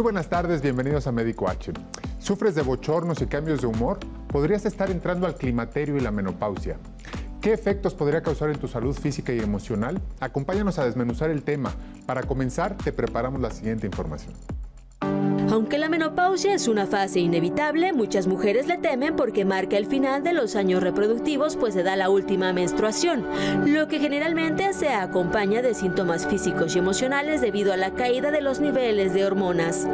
Muy buenas tardes, bienvenidos a Médico H. ¿Sufres de bochornos y cambios de humor? Podrías estar entrando al climaterio y la menopausia. ¿Qué efectos podría causar en tu salud física y emocional? Acompáñanos a desmenuzar el tema. Para comenzar, te preparamos la siguiente información. Aunque la menopausia es una fase inevitable, muchas mujeres le temen porque marca el final de los años reproductivos, pues se da la última menstruación, lo que generalmente se acompaña de síntomas físicos y emocionales debido a la caída de los niveles de hormonas.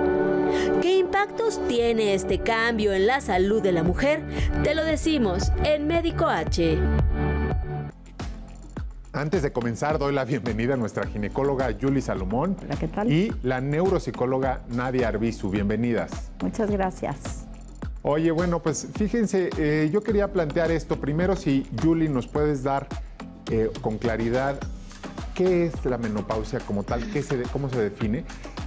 ¿Qué impactos tiene este cambio en la salud de la mujer? Te lo decimos en Médico H. Antes de comenzar, doy la bienvenida a nuestra ginecóloga Julie Salomón Hola, ¿qué tal? y la neuropsicóloga Nadia Arbizu. Bienvenidas. Muchas gracias. Oye, bueno, pues fíjense, eh, yo quería plantear esto. Primero, si Julie nos puedes dar eh, con claridad qué es la menopausia como tal, qué se, cómo se define,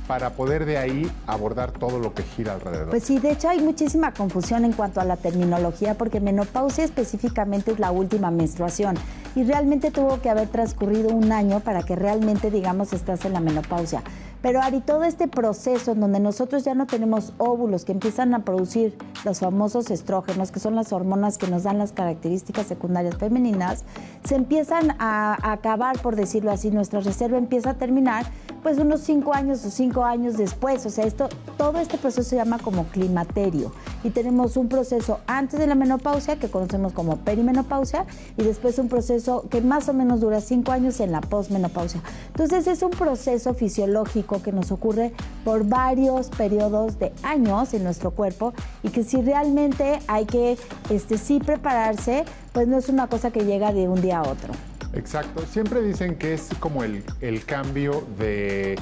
para poder de ahí abordar todo lo que gira alrededor. Pues sí, de hecho hay muchísima confusión en cuanto a la terminología porque menopausia específicamente es la última menstruación y realmente tuvo que haber transcurrido un año para que realmente digamos estás en la menopausia. Pero Ari, todo este proceso en donde nosotros ya no tenemos óvulos que empiezan a producir los famosos estrógenos, que son las hormonas que nos dan las características secundarias femeninas, se empiezan a, acabar, por decirlo así, nuestra reserva empieza a terminar pues unos cinco años o cinco años después. O sea, esto, todo este proceso se llama como climaterio. Y tenemos un proceso antes de la menopausia, que conocemos como perimenopausia, y después un proceso que más o menos dura cinco años en la posmenopausia. Entonces es un proceso fisiológico que nos ocurre por varios periodos de años en nuestro cuerpo y que si realmente hay que este, sí prepararse, pues no es una cosa que llega de un día a otro. Exacto. Siempre dicen que es como el, el cambio de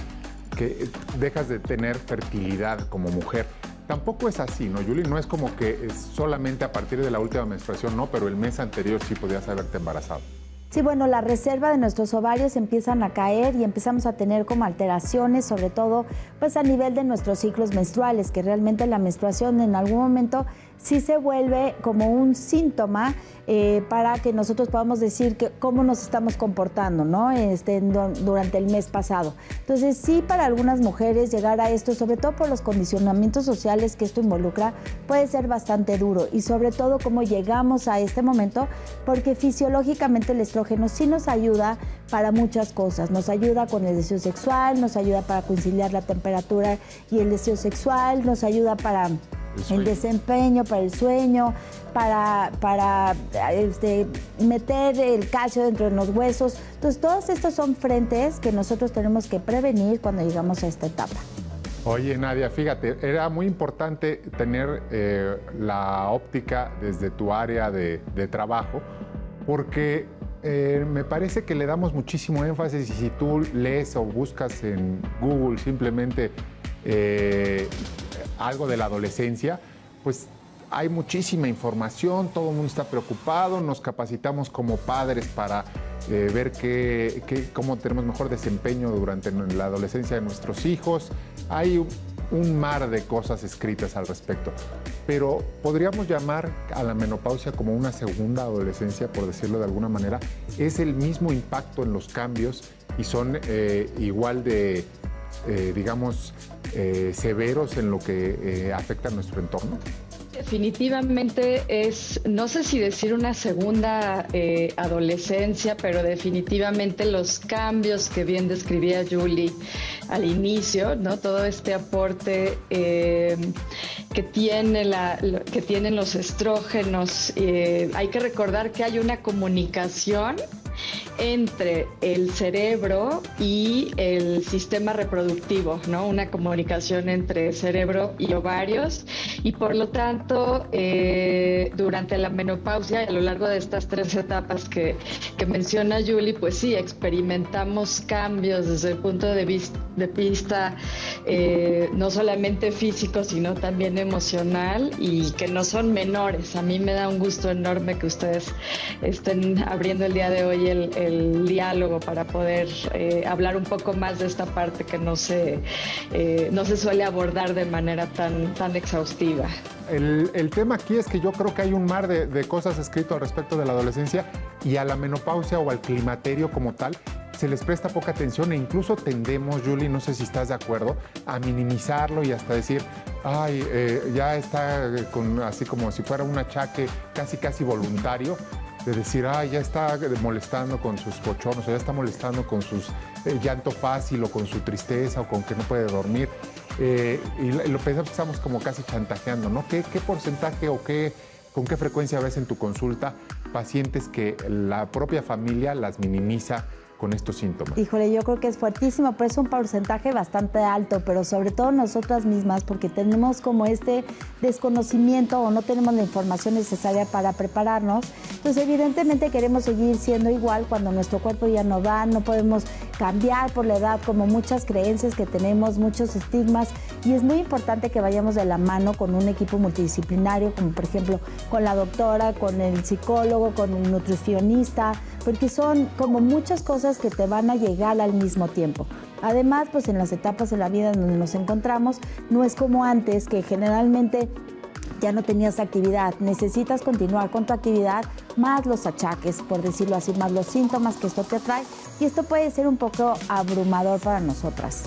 que dejas de tener fertilidad como mujer. Tampoco es así, ¿no, Julie? No es como que es solamente a partir de la última menstruación, no, pero el mes anterior sí podías haberte embarazado. Sí, bueno, la reserva de nuestros ovarios empiezan a caer y empezamos a tener como alteraciones, sobre todo pues a nivel de nuestros ciclos menstruales, que realmente la menstruación en algún momento sí se vuelve como un síntoma eh, para que nosotros podamos decir que, cómo nos estamos comportando ¿no? este, durante el mes pasado. Entonces sí para algunas mujeres llegar a esto, sobre todo por los condicionamientos sociales que esto involucra, puede ser bastante duro y sobre todo cómo llegamos a este momento, porque fisiológicamente el estrógeno sí nos ayuda para muchas cosas. Nos ayuda con el deseo sexual, nos ayuda para conciliar la temperatura y el deseo sexual, nos ayuda para el, desempeño, para el sueño, para, para este, meter el calcio dentro de los huesos. Entonces, todos estos son frentes que nosotros tenemos que prevenir cuando llegamos a esta etapa. Oye, Nadia, fíjate, era muy importante tener eh, la óptica desde tu área de, trabajo, porque eh, me parece que le damos muchísimo énfasis y si tú lees o buscas en Google simplemente eh, algo de la adolescencia, pues hay muchísima información, todo el mundo está preocupado, nos capacitamos como padres para eh, ver cómo tenemos mejor desempeño durante la adolescencia de nuestros hijos. Hay un mar de cosas escritas al respecto, pero podríamos llamar a la menopausia como una segunda adolescencia, por decirlo de alguna manera. Es el mismo impacto en los cambios y son eh, igual de, eh, digamos, eh, severos en lo que eh, afecta a nuestro entorno? Definitivamente es, no sé si decir una segunda eh, adolescencia, pero definitivamente los cambios que bien describía Julie al inicio, ¿no? Todo este aporte que, tiene la, que tienen los estrógenos. hay que recordar que hay una comunicación entre el cerebro y el sistema reproductivo, ¿no? Una comunicación entre cerebro y ovarios y por lo tanto eh, durante la menopausia y a lo largo de estas tres etapas que, menciona Julie, pues sí, experimentamos cambios desde el punto de vista, de eh, no solamente físico, sino también emocional y que no son menores. A mí me da un gusto enorme que ustedes estén abriendo el día de hoy el el diálogo para poder eh, hablar un poco más de esta parte que no se, eh, no se suele abordar de manera tan, tan exhaustiva. El, tema aquí es que yo creo que hay un mar de, cosas escritas al respecto de la adolescencia y a la menopausia o al climaterio como tal. se les presta poca atención e incluso tendemos, Julie, no sé si estás de acuerdo, a minimizarlo y hasta decir, ay, eh, ya está con, así como si fuera un achaque casi, casi voluntario de decir, ay, ya está molestando con sus cochonos, o ya está molestando con su eh, llanto fácil, o con su tristeza, o con que no puede dormir. Eh, y lo pensamos, estamos como casi chantajeando, ¿no? ¿Qué, qué porcentaje o qué, con qué frecuencia ves en tu consulta pacientes que la propia familia las minimiza con estos síntomas? Híjole, yo creo que es fuertísimo, pero es un porcentaje bastante alto, pero sobre todo nosotras mismas, porque tenemos como este desconocimiento o no tenemos la información necesaria para prepararnos. Entonces, evidentemente queremos seguir siendo igual cuando nuestro cuerpo ya no da, no podemos cambiar por la edad, como muchas creencias que tenemos, muchos estigmas, y es muy importante que vayamos de la mano con un equipo multidisciplinario, como por ejemplo con la doctora, con el psicólogo, con el nutricionista, porque son como muchas cosas que te van a llegar al mismo tiempo. Además, pues en las etapas de la vida en donde nos encontramos, no es como antes, que generalmente ya no tenías actividad, necesitas continuar con tu actividad, más los achaques, por decirlo así, más los síntomas que esto te trae, y esto puede ser un poco abrumador para nosotras.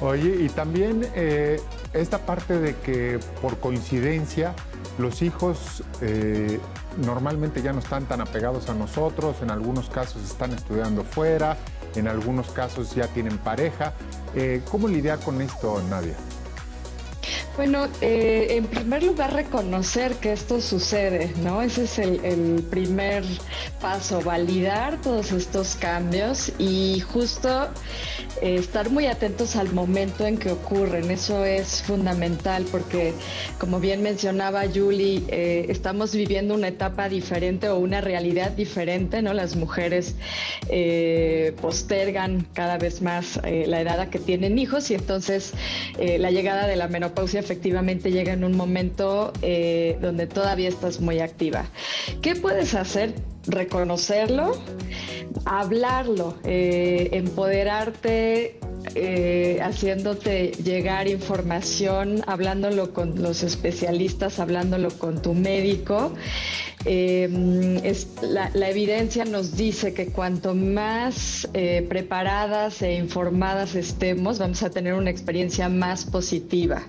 Oye, y también eh, esta parte de que por coincidencia los hijos eh, normalmente ya no están tan apegados a nosotros, en algunos casos están estudiando fuera, en algunos casos ya tienen pareja. Eh, ¿Cómo lidiar con esto, Nadia? Bueno, eh, en primer lugar reconocer que esto sucede, ¿no? Ese es el, primer paso, validar todos estos cambios y justo eh, estar muy atentos al momento en que ocurren. Eso es fundamental porque, como bien mencionaba Julie, eh, estamos viviendo una etapa diferente o una realidad diferente, ¿no? Las mujeres postergan cada vez más la edad a que tienen hijos y entonces la llegada de la menopausia efectivamente llega en un momento eh, donde todavía estás muy activa. ¿Qué puedes hacer? Reconocerlo, hablarlo, eh, empoderarte, eh, haciéndote llegar información, hablándolo con los especialistas, hablándolo con tu médico Em, es, la, evidencia nos dice que cuanto más eh, preparadas e informadas estemos, vamos a tener una experiencia más positiva.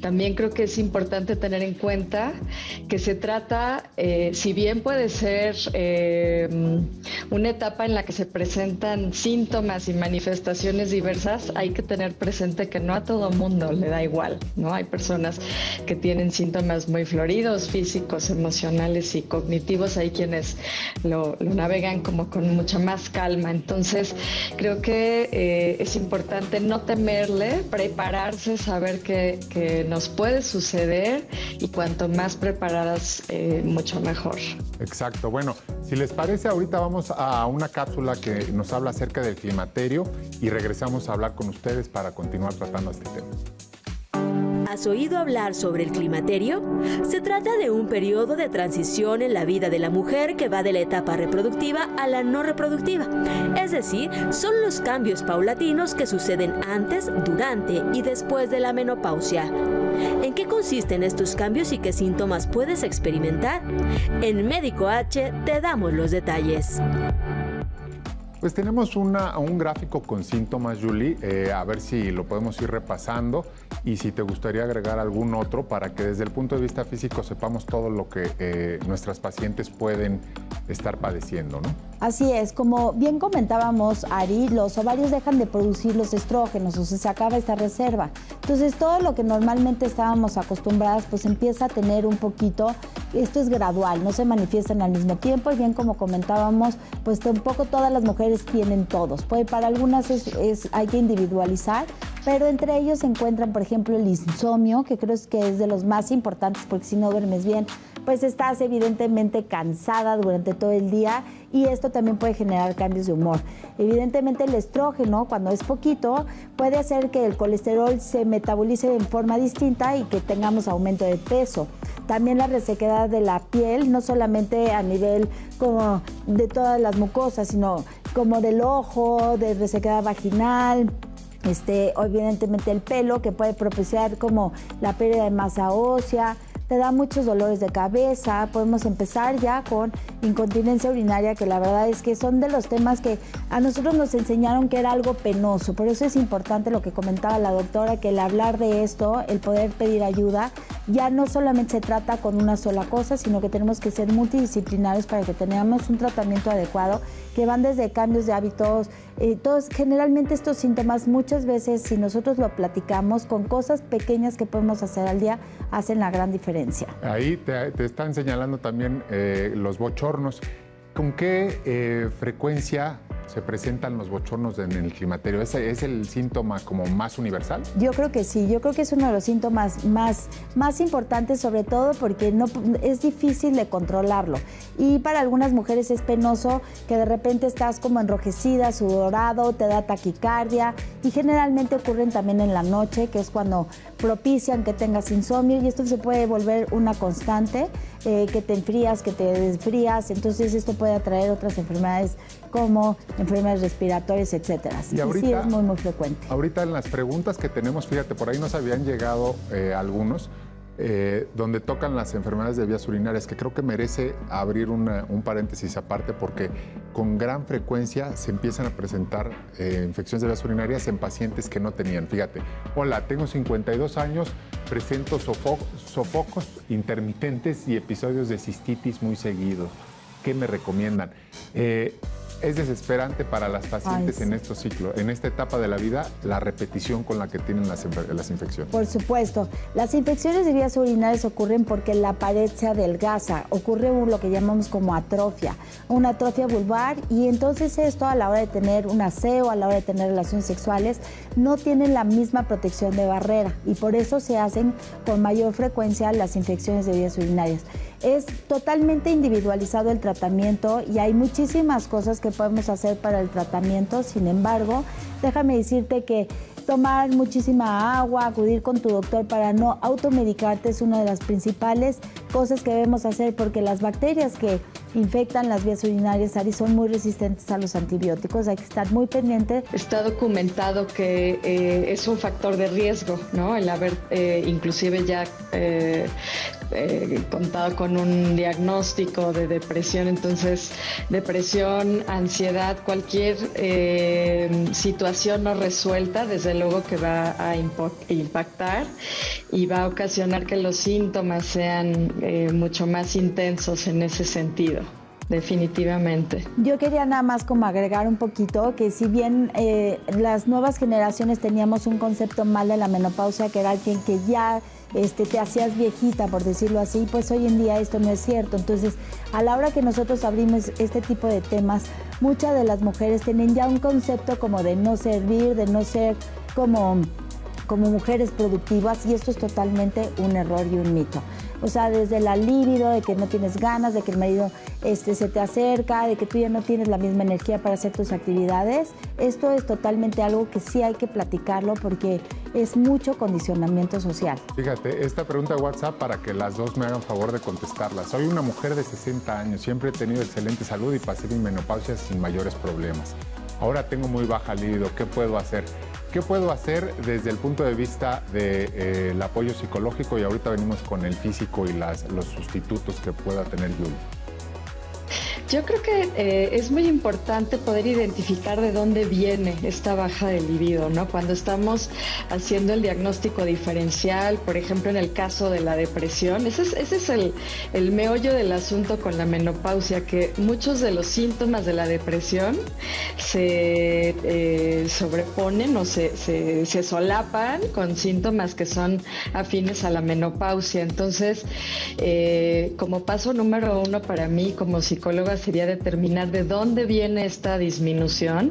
También creo que es importante tener en cuenta que se trata, eh, si bien puede ser em, una etapa en la que se presentan síntomas y manifestaciones diversas, hay que tener presente que no a todo mundo le da igual, ¿no? Hay personas que tienen síntomas muy floridos, físicos, emocionales y cognitivos, hay quienes lo, navegan como con mucha más calma. Entonces, creo que eh, es importante no temerle, prepararse, saber que, nos puede suceder y cuanto más preparadas, eh, mucho mejor. Exacto. Bueno, si les parece, ahorita vamos a una cápsula que nos habla acerca del climaterio y regresamos a hablar con ustedes para continuar tratando este tema. ¿Has oído hablar sobre el climaterio? Se trata de un periodo de transición en la vida de la mujer que va de la etapa reproductiva a la no reproductiva. Es decir, son los cambios paulatinos que suceden antes, durante y después de la menopausia. ¿En qué consisten estos cambios y qué síntomas puedes experimentar? En Médico H te damos los detalles. Pues tenemos una, un gráfico con síntomas, Julie, eh, a ver si lo podemos ir repasando y si te gustaría agregar algún otro para que desde el punto de vista físico sepamos todo lo que eh, nuestras pacientes pueden estar padeciendo, ¿no? Así es, como bien comentábamos, Ari, los ovarios dejan de producir los estrógenos, o sea, se acaba esta reserva. Entonces, todo lo que normalmente estábamos acostumbradas, pues empieza a tener un poquito, esto es gradual, no se manifiestan al mismo tiempo, y bien como comentábamos, pues tampoco todas las mujeres tienen todos. Puede, para algunas es, hay que individualizar, pero entre ellos se encuentran, por ejemplo, el insomnio, que creo que es de los más importantes, porque si no duermes bien, pues estás evidentemente cansada durante todo el día y esto también puede generar cambios de humor. Evidentemente el estrógeno, cuando es poquito, puede hacer que el colesterol se metabolice en forma distinta y que tengamos aumento de peso. También la resequedad de la piel, no solamente a nivel como de todas las mucosas, sino como del ojo, de resequedad vaginal, este, evidentemente el pelo que puede propiciar como la pérdida de masa ósea, te da muchos dolores de cabeza. Podemos empezar ya con incontinencia urinaria, que la verdad es que son de los temas que a nosotros nos enseñaron que era algo penoso. Por eso es importante lo que comentaba la doctora, que el hablar de esto, el poder pedir ayuda, ya no solamente se trata con una sola cosa, sino que tenemos que ser multidisciplinarios para que tengamos un tratamiento adecuado, que van desde cambios de hábitos, eh, todos, generalmente estos síntomas muchas veces si nosotros lo platicamos con cosas pequeñas que podemos hacer al día, hacen la gran diferencia. Ahí te, están señalando también eh, los bochornos. ¿Con qué eh, frecuencia se presentan los bochornos en el climaterio? ¿Ese es el síntoma como más universal? Yo creo que sí, yo creo que es uno de los síntomas más, más importantes, sobre todo porque no, es difícil de controlarlo. Y para algunas mujeres es penoso que de repente estás como enrojecida, sudorado, te da taquicardia y generalmente ocurren también en la noche, que es cuando propician que tengas insomnio y esto se puede volver una constante, eh, que te enfrías, que te desfrías, entonces esto puede atraer otras enfermedades como enfermedades respiratorias, etcétera. Y ahorita, sí, es muy, muy frecuente. Ahorita en las preguntas que tenemos, fíjate, por ahí nos habían llegado eh, algunos. Eh, donde tocan las enfermedades de vías urinarias, que creo que merece abrir un paréntesis aparte porque con gran frecuencia se empiezan a presentar eh, infecciones de vías urinarias en pacientes que no tenían. Fíjate, hola, tengo 52 años, presento sofocos intermitentes y episodios de cistitis muy seguidos. ¿Qué me recomiendan? Es desesperante para las pacientes en estos ciclos, en esta etapa de la vida, la repetición con la que tienen las, las, infecciones. Por supuesto, las infecciones de vías urinarias ocurren porque la pared se adelgaza, ocurre lo que llamamos como atrofia, una atrofia vulvar y entonces esto a la hora de tener un aseo, a la hora de tener relaciones sexuales, no tienen la misma protección de barrera y por eso se hacen con mayor frecuencia las infecciones de vías urinarias es totalmente individualizado el tratamiento y hay muchísimas cosas que podemos hacer para el tratamiento. Sin embargo, déjame decirte que tomar muchísima agua, acudir con tu doctor para no automedicarte es una de las principales cosas que debemos hacer porque las bacterias que infectan las vías urinarias, Ari, son muy resistentes a los antibióticos. Hay que estar muy pendiente. Está documentado que eh, es un factor de riesgo, ¿no? El haber eh, inclusive ya eh, contado con un diagnóstico de depresión. Entonces, depresión, ansiedad, cualquier situación no resuelta, desde luego que va a impactar y va a ocasionar que los síntomas sean mucho más intensos en ese sentido. Definitivamente. Yo quería nada más como agregar un poquito que si bien eh, las nuevas generaciones teníamos un concepto mal de la menopausia, que era alguien que ya este, te hacías viejita, por decirlo así, pues hoy en día esto no es cierto. Entonces, a la hora que nosotros abrimos este tipo de temas, muchas de las mujeres tienen ya un concepto como de no servir, de no ser como como mujeres productivas y esto es totalmente un error y un mito. O sea, desde la libido, de que no tienes ganas, de que el marido este, se te acerca, de que tú ya no tienes la misma energía para hacer tus actividades. Esto es totalmente algo que sí hay que platicarlo porque es mucho condicionamiento social. Fíjate, esta pregunta de WhatsApp para que las dos me hagan favor de contestarla. Soy una mujer de 60 años, siempre he tenido excelente salud y pasé mi menopausia sin mayores problemas. Ahora tengo muy baja libido, ¿qué puedo hacer? ¿Qué puedo hacer desde el punto de vista del eh, apoyo psicológico? Y ahorita venimos con el físico y los sustitutos que pueda tener Yuli. Yo creo que eh, es muy importante poder identificar de dónde viene esta baja de libido, ¿no? Cuando estamos haciendo el diagnóstico diferencial, por ejemplo, en el caso de la depresión, ese es, el, meollo del asunto con la menopausia, que muchos de los síntomas de la depresión se eh, sobreponen o se, se, solapan con síntomas que son afines a la menopausia. Entonces, eh, como paso número uno para mí como psicóloga, sería determinar de dónde viene esta disminución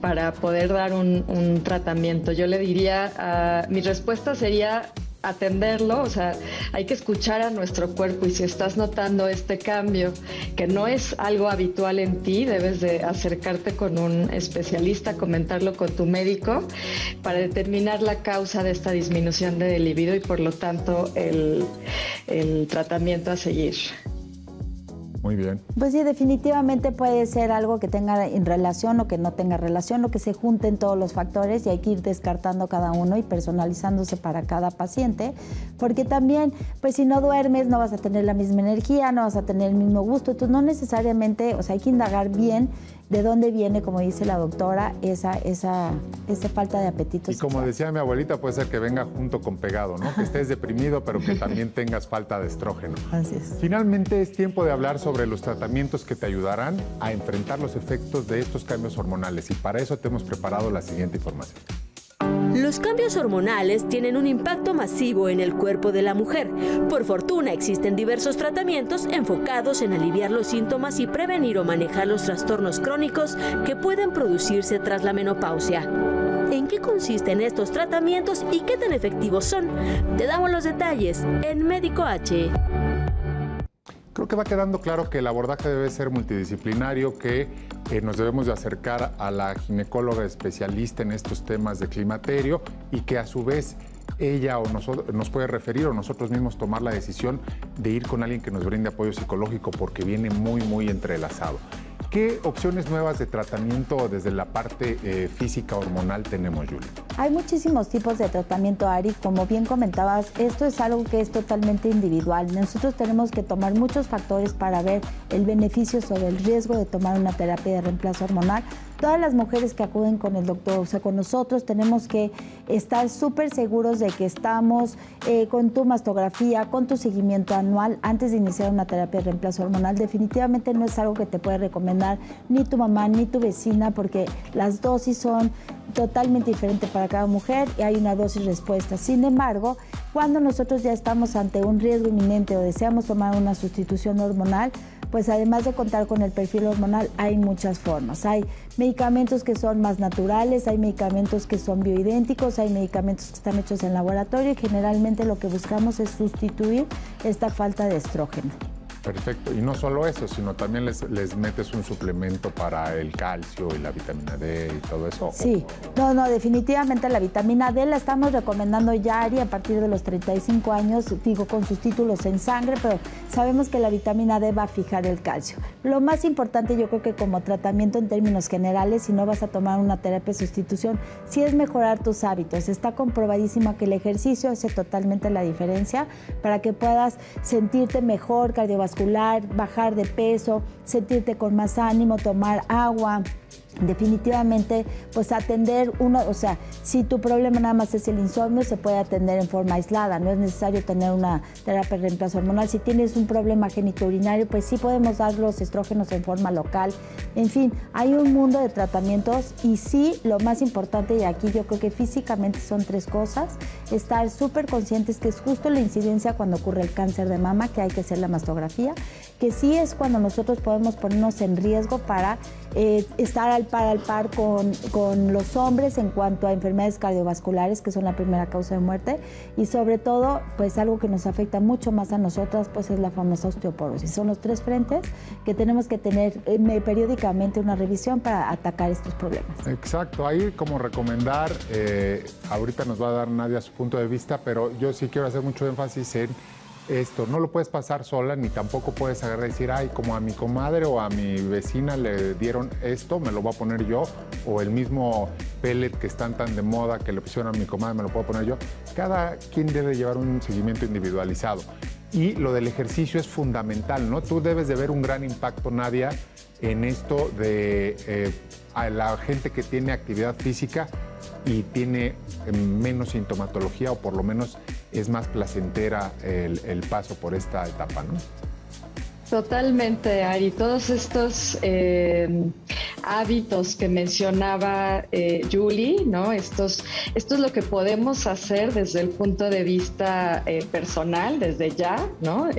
para poder dar un, tratamiento. Yo le diría, ah, mi respuesta sería atenderlo, o sea, hay que escuchar a nuestro cuerpo y si estás notando este cambio que no es algo habitual en ti, debes de acercarte con un especialista, comentarlo con tu médico para determinar la causa de esta disminución de libido y por lo tanto el tratamiento a seguir. Muy bien. Pues sí, definitivamente puede ser algo que tenga en relación o que no tenga relación o que se junten todos los factores y hay que ir descartando cada uno y personalizándose para cada paciente, porque también, pues si no duermes no vas a tener la misma energía, no vas a tener el mismo gusto, entonces no necesariamente, o sea, hay que indagar bien de dónde viene, como dice la doctora, esa, esa, esa falta de apetito. Y como decía mi abuelita, puede ser que venga junto con pegado, ¿no? Que estés deprimido, pero que también tengas falta de estrógeno. Así es. Finalmente es tiempo de hablar sobre los tratamientos que te ayudarán a enfrentar los efectos de estos cambios hormonales y para eso te hemos preparado la siguiente información. Los cambios hormonales tienen un impacto masivo en el cuerpo de la mujer. Por fortuna existen diversos tratamientos enfocados en aliviar los síntomas y prevenir o manejar los trastornos crónicos que pueden producirse tras la menopausia. ¿En qué consisten estos tratamientos y qué tan efectivos son? Te damos los detalles en Médico H. Creo que va quedando claro que el abordaje debe ser multidisciplinario, que eh, nos debemos de acercar a la ginecóloga especialista en estos temas de climaterio y que a su vez ella o nosotros, nos puede referir o nosotros mismos tomar la decisión de ir con alguien que nos brinde apoyo psicológico porque viene muy, muy entrelazado. ¿Qué opciones nuevas de tratamiento desde la parte eh, física hormonal tenemos, Julie? Hay muchísimos tipos de tratamiento, Ari. Como bien comentabas, esto es algo que es totalmente individual. Nosotros tenemos que tomar muchos factores para ver el beneficio sobre el riesgo de tomar una terapia de reemplazo hormonal todas las mujeres que acuden con el doctor, o sea, con nosotros, tenemos que estar súper seguros de que estamos eh, con tu mastografía, con tu seguimiento anual antes de iniciar una terapia de reemplazo hormonal. Definitivamente no es algo que te puede recomendar ni tu mamá ni tu vecina porque las dosis son totalmente diferentes para cada mujer y hay una dosis respuesta. Sin embargo, cuando nosotros ya estamos ante un riesgo inminente o deseamos tomar una sustitución hormonal, pues además de contar con el perfil hormonal, hay muchas formas. Hay medicamentos que son más naturales, hay medicamentos que son bioidénticos, hay medicamentos que están hechos en laboratorio y generalmente lo que buscamos es sustituir esta falta de estrógeno. Perfecto. Y no solo eso, sino también les, les, metes un suplemento para el calcio y la vitamina D y todo eso. Sí, no, no, definitivamente la vitamina D la estamos recomendando ya a partir de los 35 años, digo con sus títulos en sangre, pero sabemos que la vitamina D va a fijar el calcio. Lo más importante yo creo que como tratamiento en términos generales, si no vas a tomar una terapia de sustitución, sí es mejorar tus hábitos. Está comprobadísimo que el ejercicio hace totalmente la diferencia para que puedas sentirte mejor cardiovascular bajar de peso, sentirte con más ánimo, tomar agua, definitivamente pues atender uno, o sea, si tu problema nada más es el insomnio, se puede atender en forma aislada, no es necesario tener una terapia de reemplazo hormonal. Si tienes un problema genitourinario, pues sí podemos dar los estrógenos en forma local. En fin, hay un mundo de tratamientos y sí, lo más importante y aquí yo creo que físicamente son tres cosas, estar súper conscientes que es justo la incidencia cuando ocurre el cáncer de mama, que hay que hacer la mastografía, que sí es cuando nosotros podemos ponernos en riesgo para eh, estar al par al par con, con, los hombres en cuanto a enfermedades cardiovasculares, que son la primera causa de muerte, y sobre todo, pues algo que nos afecta mucho más a nosotras, pues es la famosa osteoporosis. Son los tres frentes que tenemos que tener eh, periódicamente una revisión para atacar estos problemas. Exacto, ahí como recomendar, eh, ahorita nos va a dar Nadia su punto de vista, pero yo sí quiero hacer mucho énfasis en esto no lo puedes pasar sola ni tampoco puedes agarrar y decir, ay, como a mi comadre o a mi vecina le dieron esto, me lo voy a poner yo, o el mismo pellet que están tan de moda que le pusieron a mi comadre, me lo puedo poner yo. Cada quien debe llevar un seguimiento individualizado. Y lo del ejercicio es fundamental, ¿no? Tú debes de ver un gran impacto, Nadia, en esto de eh, a la gente que tiene actividad física y tiene eh, menos sintomatología o por lo menos es más placentera el, el paso por esta etapa, ¿no? Totalmente, Ari. Todos estos eh, hábitos que mencionaba eh, Julie, ¿no? Estos, esto es lo que podemos hacer desde el punto de vista eh, personal, desde ya, ¿no?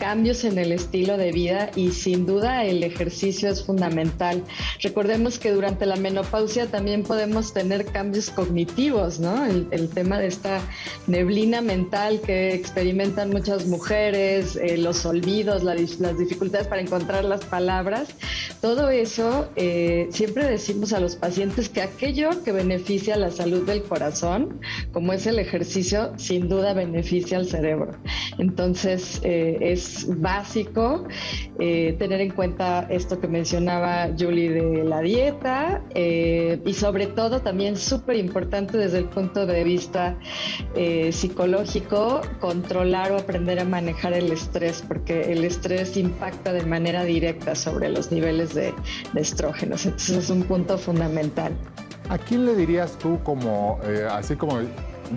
cambios en el estilo de vida y sin duda el ejercicio es fundamental. Recordemos que durante la menopausia también podemos tener cambios cognitivos, ¿no? El, el tema de esta neblina mental que experimentan muchas mujeres, los olvidos, la las dificultades para encontrar las palabras, todo eso eh, siempre decimos a los pacientes que aquello que beneficia la salud del corazón, como es el ejercicio, sin duda beneficia al cerebro. Entonces eh, es básico eh, tener en cuenta esto que mencionaba Julie de la dieta y sobre todo también súper importante desde el punto de vista psicológico, controlar o aprender a manejar el estrés, porque el estrés impacta de manera directa sobre los niveles de, estrógenos. Entonces es un punto fundamental. ¿A quién le dirías tú como, eh, así como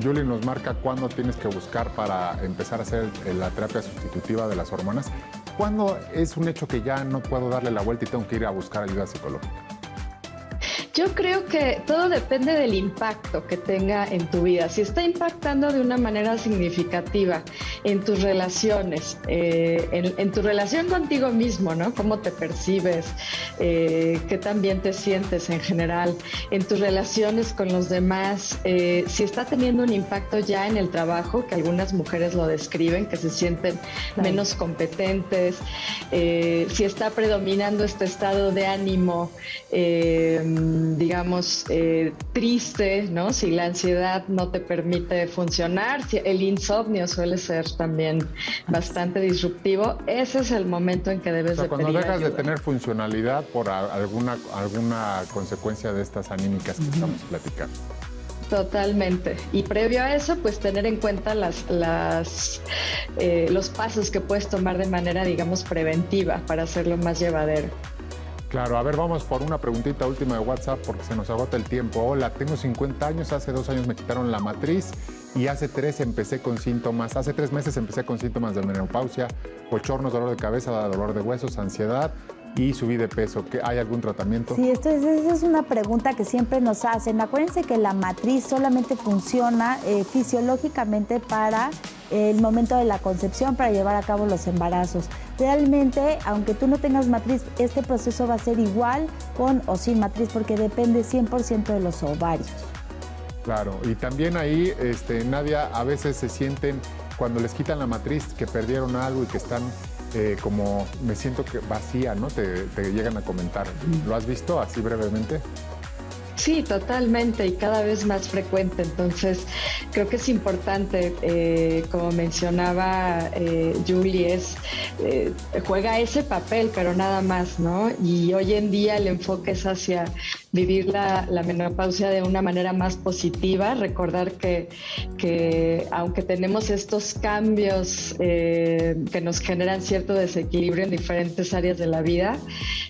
Julie nos marca cuándo tienes que buscar para empezar a hacer la terapia sustitutiva de las hormonas? ¿Cuándo es un hecho que ya no puedo darle la vuelta y tengo que ir a buscar ayuda psicológica? Yo creo que todo depende del impacto que tenga en tu vida. Si está impactando de una manera significativa en tus relaciones, eh, en, tu relación contigo mismo, ¿no? Cómo te percibes, eh, qué tan bien te sientes en general, en tus relaciones con los demás, eh, si está teniendo un impacto ya en el trabajo, que algunas mujeres lo describen, que se sienten menos competentes, si está predominando este estado de ánimo digamos, eh, triste, ¿no? Si la ansiedad no te permite funcionar, si el insomnio suele ser también bastante disruptivo, ese es el momento en que debes de cuando dejas de tener funcionalidad por alguna, alguna consecuencia de estas anímicas que estamos platicando. Totalmente. Y previo a eso, pues tener en cuenta las, las, eh, los pasos que puedes tomar de manera, digamos, preventiva para hacerlo más llevadero. Claro, a ver, vamos por una preguntita última de WhatsApp porque se nos agota el tiempo. Hola, tengo 50 años, hace dos años me quitaron la matriz y hace tres empecé con síntomas, hace tres meses empecé con síntomas de menopausia, bochornos, dolor de cabeza, dolor de huesos, ansiedad y subí de peso. ¿Hay algún tratamiento? Sí, esto es, es una pregunta que siempre nos hacen. Acuérdense que la matriz solamente funciona eh, fisiológicamente para el momento de la concepción para llevar a cabo los embarazos. Realmente, aunque tú no tengas matriz, este proceso va a ser igual con o sin matriz porque depende 100% de los ovarios. Claro, y también ahí, este, Nadia, a veces se sienten cuando les quitan la matriz que perdieron algo y que están eh, como me siento que vacía, ¿no? Te, te llegan a comentar. ¿Lo has visto así brevemente? Sí, totalmente y cada vez más frecuente. Entonces, creo que es importante, eh, como mencionaba eh, Julie, es, eh, juega ese papel, pero nada más, ¿no? Y hoy en día el enfoque es hacia vivir la, menopausia de una manera más positiva, recordar que, que aunque tenemos estos cambios que nos generan cierto desequilibrio en diferentes áreas de la vida,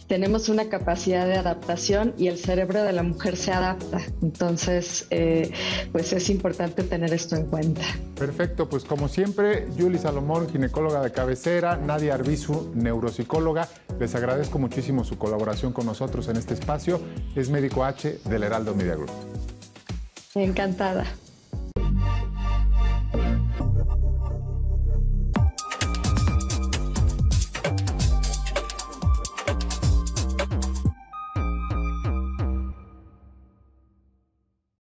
tenemos una capacidad de adaptación y el cerebro de la mujer se adapta. Entonces, eh, pues es importante tener esto en cuenta. Perfecto, pues como siempre, Julie Salomón, ginecóloga de cabecera, Nadia Arbizu, neuropsicóloga, les agradezco muchísimo su colaboración con nosotros en este espacio. Es médico H del Heraldo Media Group. Encantada.